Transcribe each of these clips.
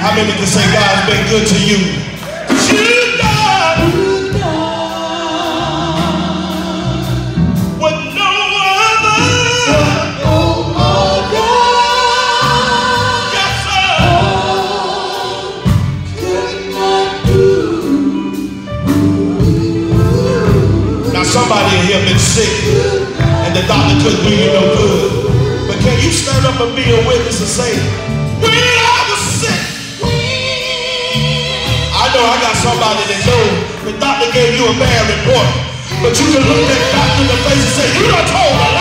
How many can say God's been good to you? What no other. Could not do. Now somebody in here been sick doctor couldn't do you no good. But can you stand up and be a witness and say, when I was sick, I know I got somebody that know the doctor gave you a bad report. But you can look that doctor in the face and say, you done told a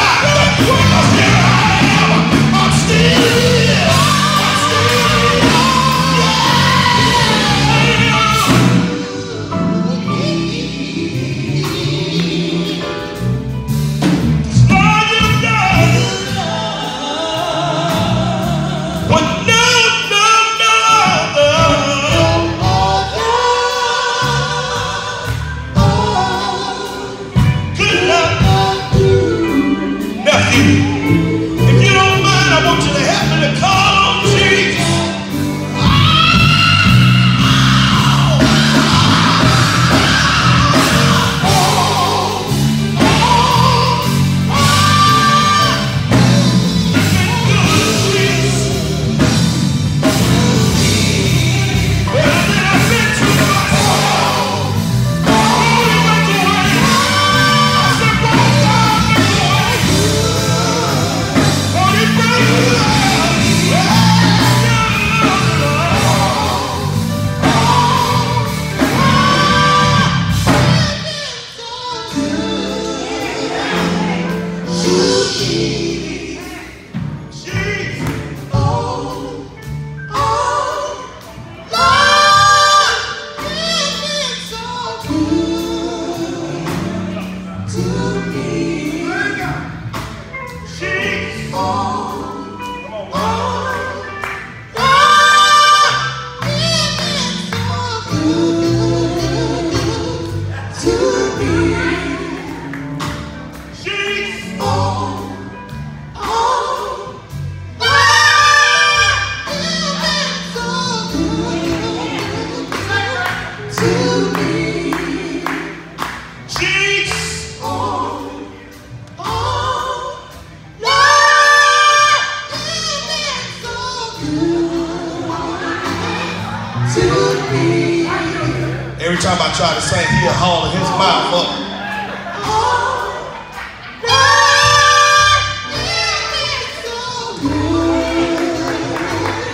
Every time I try to sing, he'll haul his mouth up.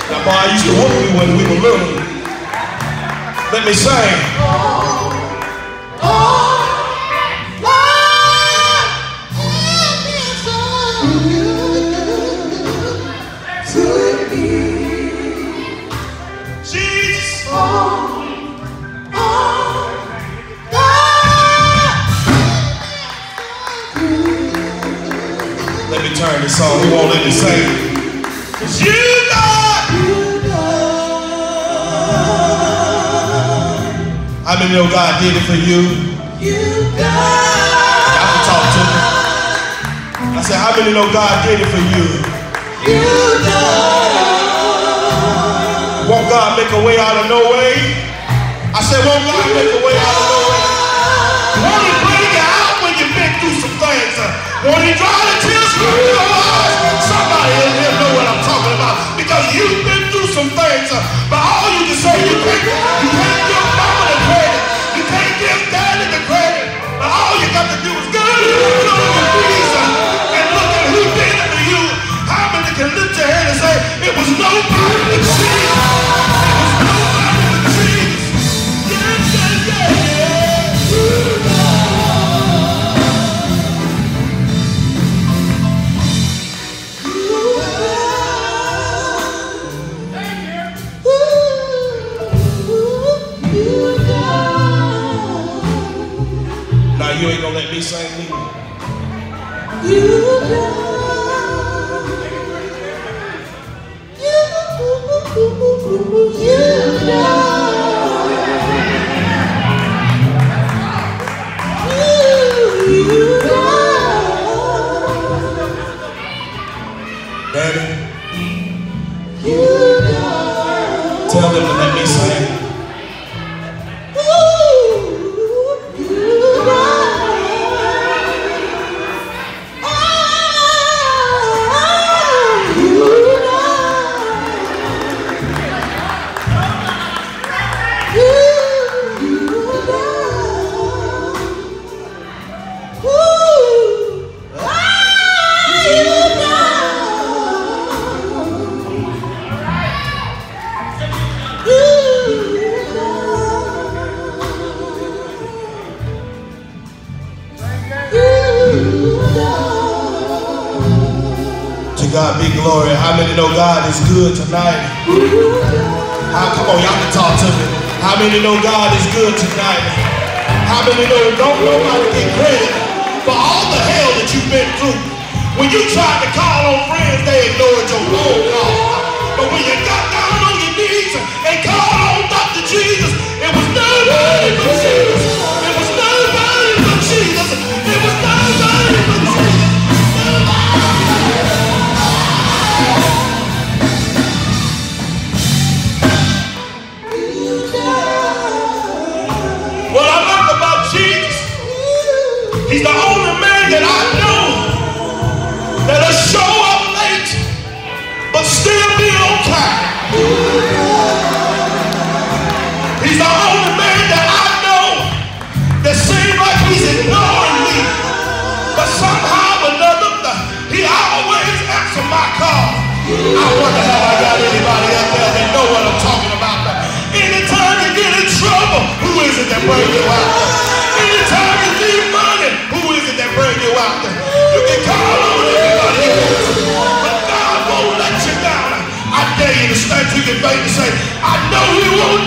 Now, boy, I used to whoop me when we were little. Let me sing. Jesus. Let me turn this song. He won't let me sing. Cause you God. How many know God did it for you? Y'all can talk to me. I said, how many know God did it for you? You, God. Won't God make a way out of no way? I said, won't God make a way out of no way? Won't he bring through some things? Won't he dry the tears from your eyes? Somebody in here know what I'm talking about. You ain't gonna let me sing either. Daddy, tell them to God be glory. How many know God is good tonight? How, ah, come on, y'all can talk to me. How many know God is good tonight? How many know don't nobody get credit for all the hell that you've been through? When you tried to call on friends, they ignored your phone call. But when you got down He's the only man that I know that seems like he's ignoring me, but somehow or another, he always answers my call. I wonder how I got anybody out there that know what I'm talking about. Anytime you get in trouble, who is it that bring you out there? Anytime you need money, who is it that bring you out there? You can call on anybody else, but God won't let you down. I dare you to stand to your feet and say, I know he won't